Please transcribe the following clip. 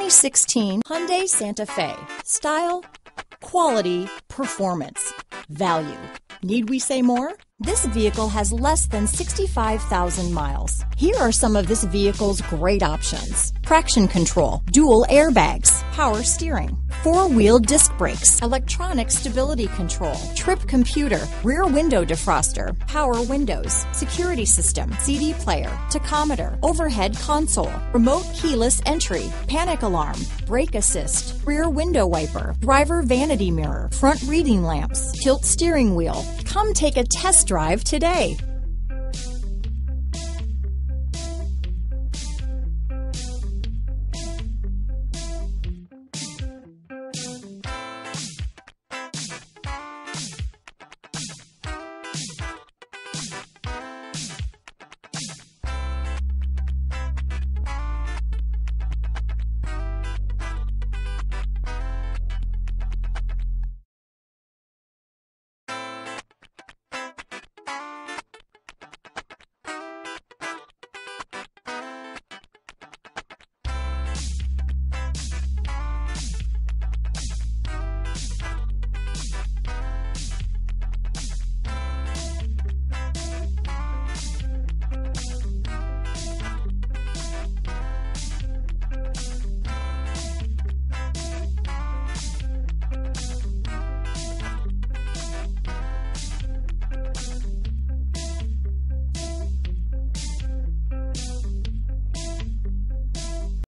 2016 Hyundai Santa Fe. Style, quality, performance, value. Need we say more? This vehicle has less than 65,000 miles. Here are some of this vehicle's great options. Traction control, dual airbags, power steering, four-wheel disc brakes, electronic stability control, trip computer, rear window defroster, power windows, security system, CD player, tachometer, overhead console, remote keyless entry, panic alarm, brake assist, rear window wiper, driver vanity mirror, front reading lamps, tilt steering wheel. Come take a test drive today.